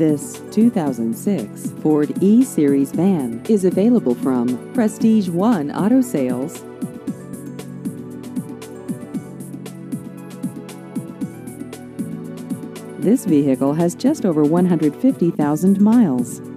This 2006 Ford E-Series van is available from Prestige One Auto Sales. This vehicle has just over 150,000 miles.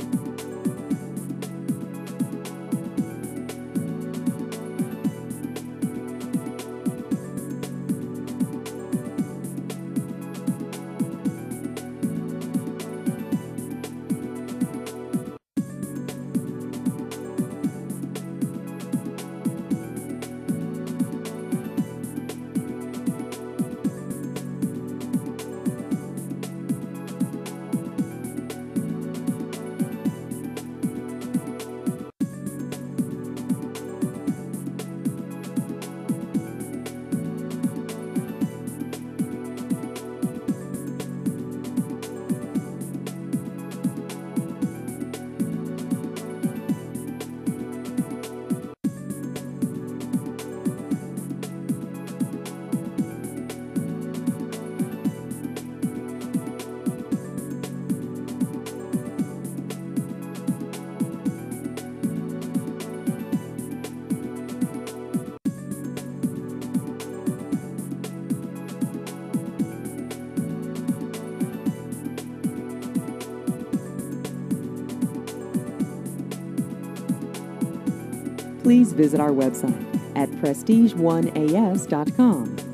Please visit our website at prestigeoneas.com.